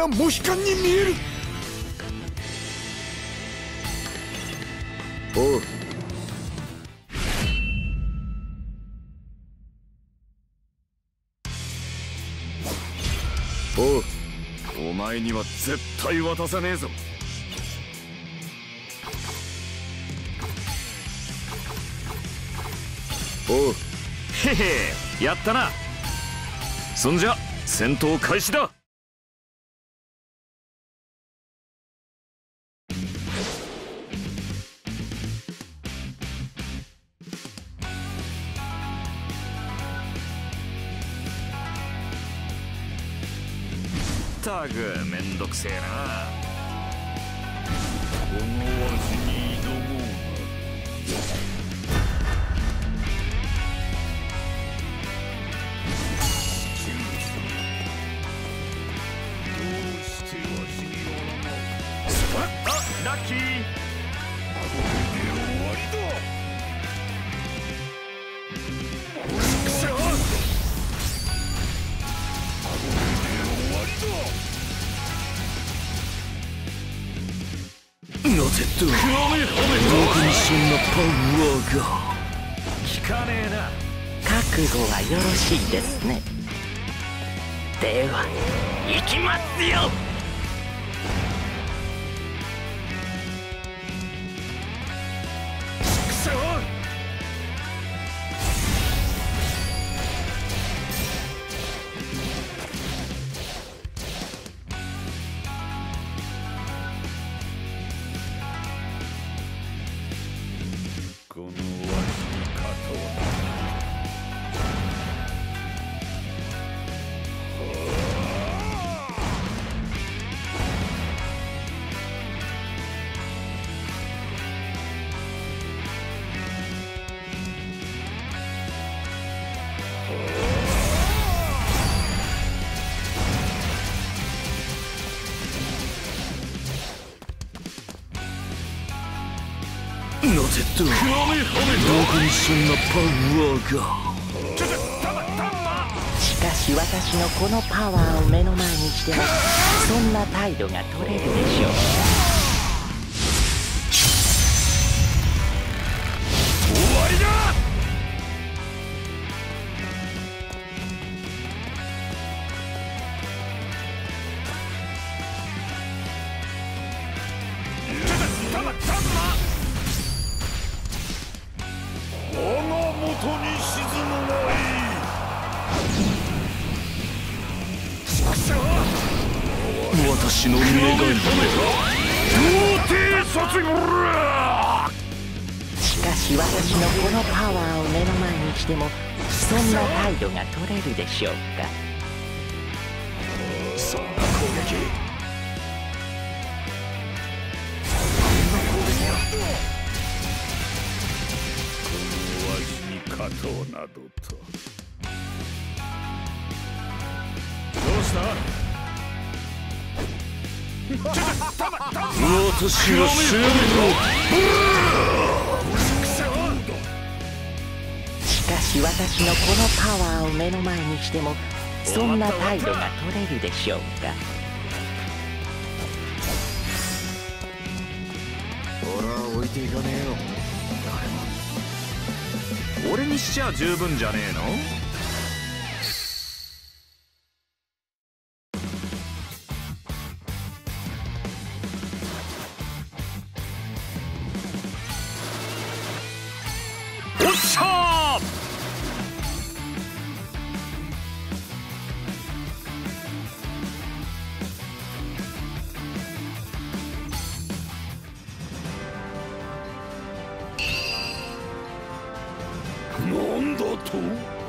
なモヒカンに見える。おう。おう。お前には絶対渡さねえぞ。おう。へへやったな。そんじゃ戦闘開始だったくめんどくせえな。このわしに挑もうどうしてわしにおらないあラッキー。だなぜと褒め褒め僕にそんなパワーが。聞かねえな。覚悟はよろしいですね。では行きますよ。ぜと僕にそんなパワーが。しかし私のこのパワーを目の前にしてもそんな態度が取れるでしょう。終わりだ！我私の願い童貞殺しかし私のこのパワーを目の前にしてもそんな態度が取れるでしょうか。そんな攻撃このわしに勝とうなどと。どうした？私が死ぬしかし私のこのパワーを目の前にしてもそんな態度が取れるでしょうか。俺は置いていかねえよ。俺にしちゃ十分じゃねえの？しゃーなんだと